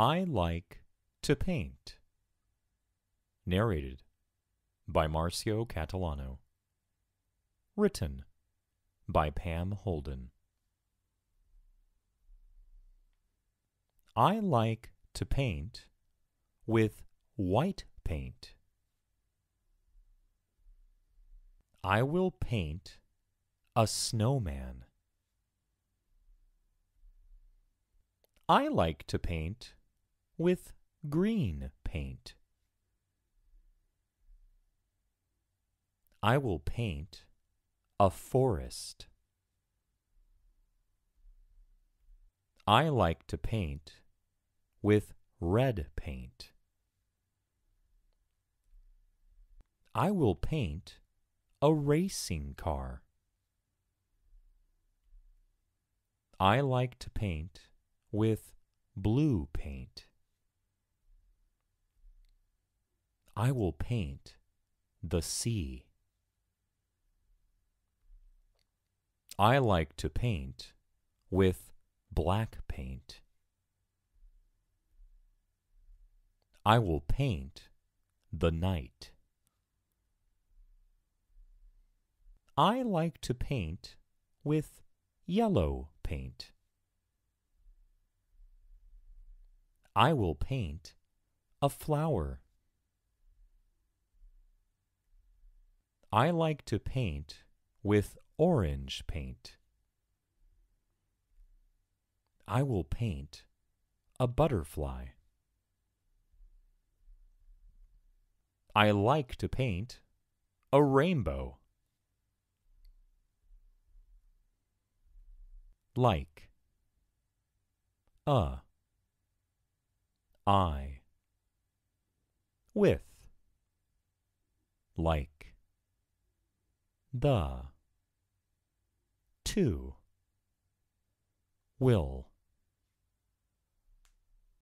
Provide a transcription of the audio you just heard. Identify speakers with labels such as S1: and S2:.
S1: I like to paint. Narrated by Marcio Catalano. Written by Pam Holden. I like to paint with white paint. I will paint a snowman. I like to paint with green paint. I will paint a forest. I like to paint with red paint. I will paint a racing car. I like to paint with blue paint. I will paint the sea. I like to paint with black paint. I will paint the night. I like to paint with yellow paint. I will paint a flower. I like to paint with orange paint. I will paint a butterfly. I like to paint a rainbow. Like. A. I. With. Like. The. To. Will.